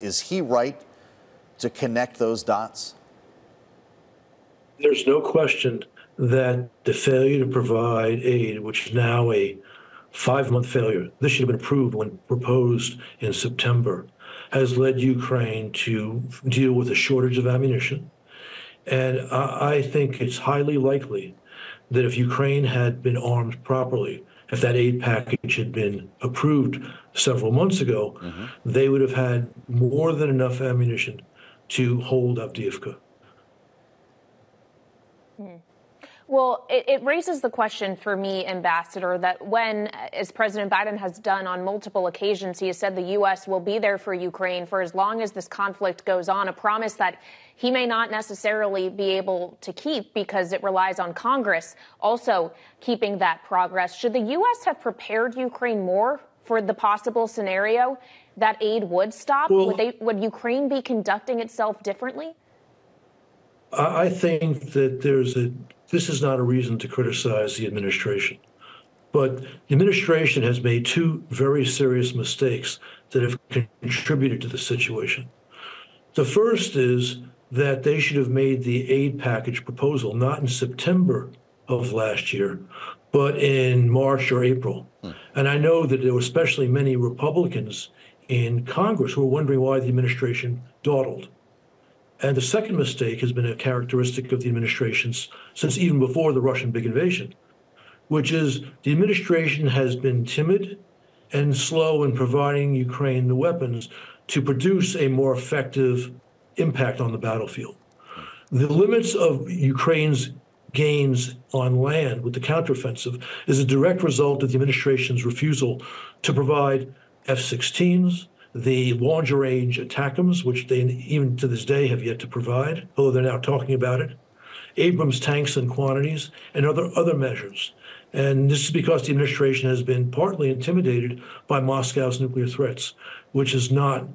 Is he right to connect those dots? There's no question that the failure to provide aid, which is now a five month failure, this should have been approved when proposed in September, has led Ukraine to deal with a shortage of ammunition. And I, I think it's highly likely that if Ukraine had been armed properly, if that aid package had been approved several months ago, mm-hmm. they would have had more than enough ammunition to hold Avdiivka. Mm. Well, it, it, raises the question for me, Ambassador, that when, as President Biden has done on multiple occasions, he has said the U.S. will be there for Ukraine for as long as this conflict goes on, a promise that he may not necessarily be able to keep because it relies on Congress also keeping that progress. Should the U.S. have prepared Ukraine more for the possible scenario that aid would stop? Well, would, they, would Ukraine be conducting itself differently? I think that there's a this is not a reason to criticize the administration. But the administration has made two very serious mistakes that have contributed to the situation. The first is that they should have made the aid package proposal not in September of last year, but in March or April. And I know that there were especially many Republicans in Congress who were wondering why the administration dawdled. And the second mistake has been a characteristic of the administrations since even before the Russian big invasion, which is the administration has been timid and slow in providing Ukraine the weapons to produce a more effective impact on the battlefield. The limits of Ukraine's gains on land with the counteroffensive is a direct result of the administration's refusal to provide F 16s, the longer range ATACMS, which they even to this day have yet to provide, although they're now talking about it, Abrams tanks and quantities, and other, other measures. And this is because the administration has been partly intimidated by Moscow's nuclear threats, which is not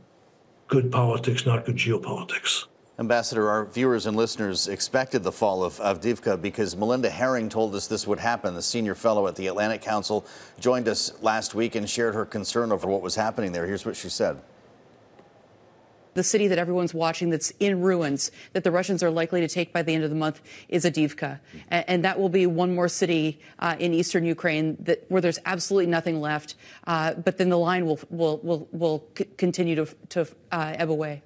good politics, not good geopolitics. Ambassador, our viewers and listeners expected the fall of Avdiivka because Melinda Haring told us this would happen. The senior fellow at the Atlantic Council joined us last week and shared her concern over what was happening there. Here's what she said. The city that everyone's watching that's in ruins, that the Russians are likely to take by the end of the month, is Avdiivka. And, and that will be one more city uh, in eastern Ukraine that, where there's absolutely nothing left. Uh, but then the line will, will, will, will continue to, to uh, ebb away.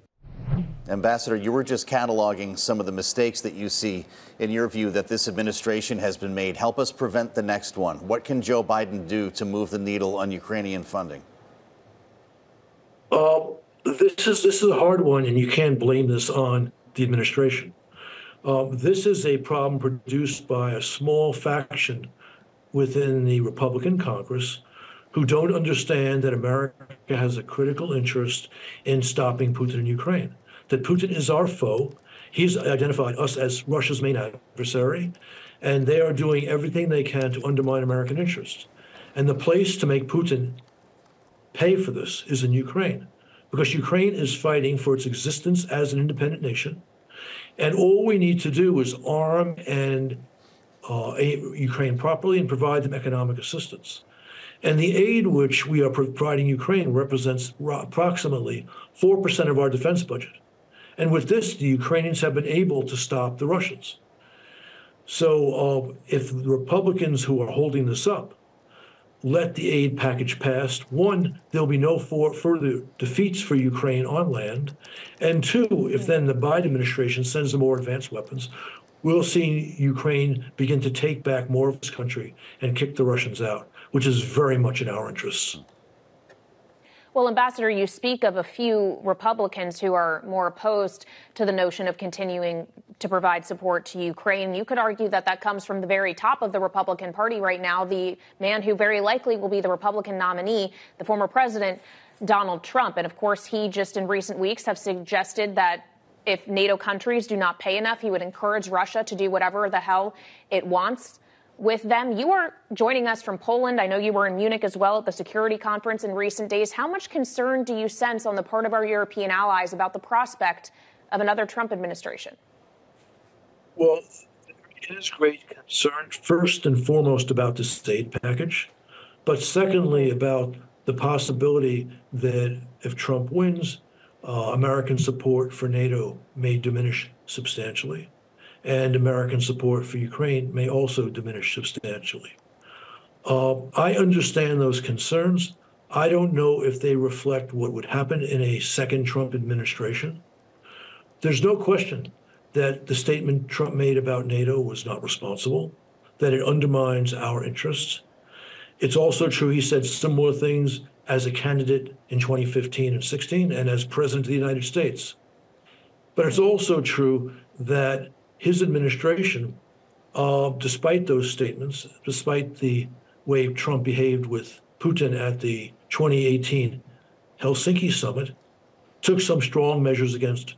Ambassador, you were just cataloging some of the mistakes that you see in your view that this administration has been made. Help us prevent the next one. What can Joe Biden do to move the needle on Ukrainian funding? Uh, this is this is a hard one, and you can't blame this on the administration. Uh, this is a problem produced by a small faction within the Republican Congress who don't understand that America has a critical interest in stopping Putin in Ukraine that Putin is our foe. He's identified us as Russia's main adversary, and they are doing everything they can to undermine American interests. And the place to make Putin pay for this is in Ukraine, because Ukraine is fighting for its existence as an independent nation. And all we need to do is arm and uh, Ukraine properly and provide them economic assistance. And the aid which we are providing Ukraine represents approximately 4% of our defense budget. And with this, the Ukrainians have been able to stop the Russians. So uh, if the Republicans who are holding this up let the aid package pass, one, there'll be no for, further defeats for Ukraine on land. And two, if then the Biden administration sends them more advanced weapons, we'll see Ukraine begin to take back more of its country and kick the Russians out, which is very much in our interests. Well, Ambassador, you speak of a few Republicans who are more opposed to the notion of continuing to provide support to Ukraine. You could argue that that comes from the very top of the Republican Party right now, the man who very likely will be the Republican nominee, the former president, Donald Trump. And of course, he just in recent weeks have suggested that if NATO countries do not pay enough, he would encourage Russia to do whatever the hell it wants with them. You are joining us from Poland. I know you were in Munich as well at the security conference in recent days. How much concern do you sense on the part of our European allies about the prospect of another Trump administration? Well, it is great concern, first and foremost, about the state package, but secondly, about the possibility that if Trump wins, uh, American support for NATO may diminish substantially, and American support for Ukraine may also diminish substantially. Uh, I understand those concerns. I don't know if they reflect what would happen in a second Trump administration. There's no question that the statement Trump made about NATO was not responsible, that it undermines our interests. It's also true he said similar things as a candidate in 2015 and 16 and as president of the United States. But it's also true that his administration, uh, despite those statements, despite the way Trump behaved with Putin at the 2018 Helsinki summit, took some strong measures against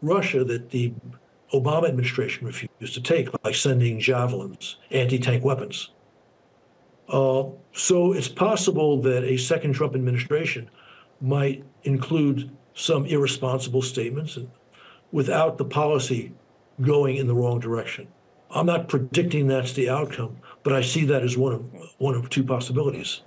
Russia that the Obama administration refused to take, like sending javelins, anti tank weapons. Uh, so it's possible that a second Trump administration might include some irresponsible statements without the policy going in the wrong direction. I'm not predicting that's the outcome, but I see that as one of one of two possibilities.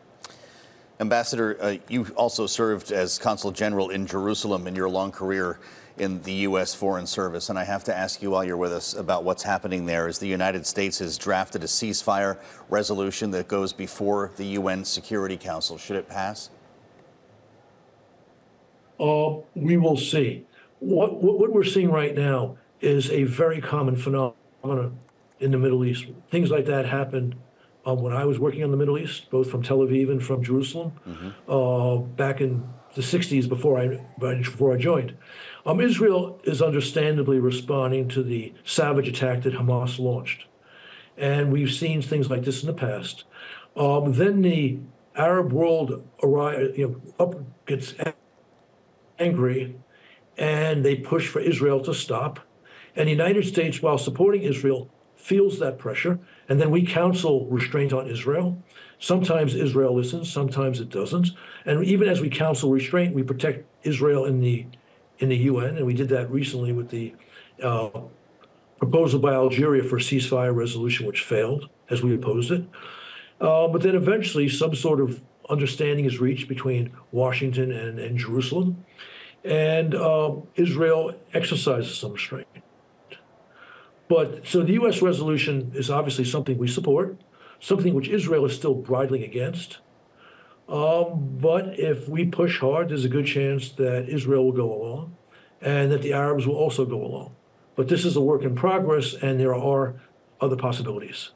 Ambassador, uh, you also served as consul general in Jerusalem in your long career in the U.S. Foreign Service. And I have to ask you while you're with us about what's happening there as the United States has drafted a ceasefire resolution that goes before the UN Security Council. Should it pass? Uh, we will see. What, what, what we're seeing right now is a very common phenomenon in the Middle East. Things like that happened uh, when I was working in the Middle East, both from Tel Aviv and from Jerusalem, uh, back in the 60s before I, before I joined. Um, Israel is understandably responding to the savage attack that Hamas launched. And we've seen things like this in the past. Um, then the Arab world you know, up, gets angry and they push for Israel to stop. And the United States, while supporting Israel, feels that pressure. And then we counsel restraint on Israel. Sometimes Israel listens, sometimes it doesn't. And even as we counsel restraint, we protect Israel in the in the UN, and we did that recently with the uh, proposal by Algeria for a ceasefire resolution, which failed as we opposed it. Uh, but then eventually, some sort of understanding is reached between Washington and, and Jerusalem, and uh, Israel exercises some restraint. But so the U.S. resolution is obviously something we support, something which Israel is still bridling against. Um, but if we push hard, there's a good chance that Israel will go along and that the Arabs will also go along. But this is a work in progress, and there are other possibilities.